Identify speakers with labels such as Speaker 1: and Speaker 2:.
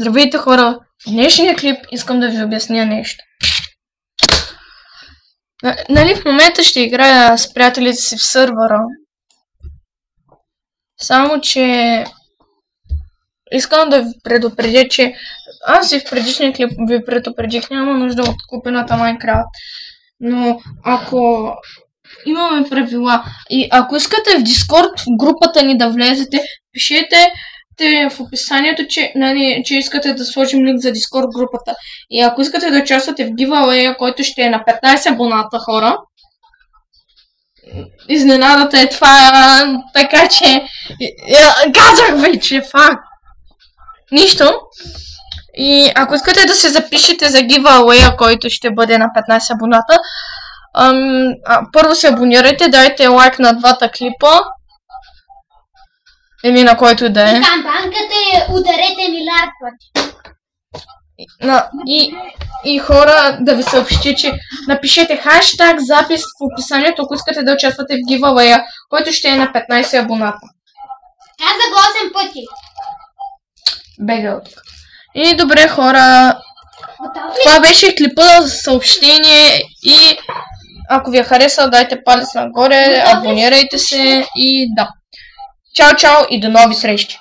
Speaker 1: Здравейте хора! В днешния клип искам да ви обясня нещо. Нали в момента ще играя с приятелите си в сървъра. Само, че искам да ви предупредя, че аз и в предишния клип ви предупредих, няма нужда от купената Minecraft. Но ако имаме правила и ако искате в Discord в групата ни да влезете, пишете в описанието, че, нали, че искате да сложим линк за Discord групата. И ако искате да участвате в giveaway, който ще е на 15 абоната хора, изненадата е това, така че казах вече, факт. Нищо. И ако искате да се запишете за giveaway, който ще бъде на 15 абоната, ам, а, първо се абонирайте, дайте лайк на двата клипа. Или на който да е.
Speaker 2: И камбанката е ударете милиард пъти.
Speaker 1: На, и, и хора да ви съобщи, че напишете хаштаг запис в описанието, ако искате да участвате в гивалея, който ще е на 15 абоната.
Speaker 2: Каза го 8 пъти.
Speaker 1: Бега от тук. И добре хора, това беше клипа за съобщение и ако ви е харесал, дайте палец нагоре, абонирайте се и да. Чао, чао и до нови срещи!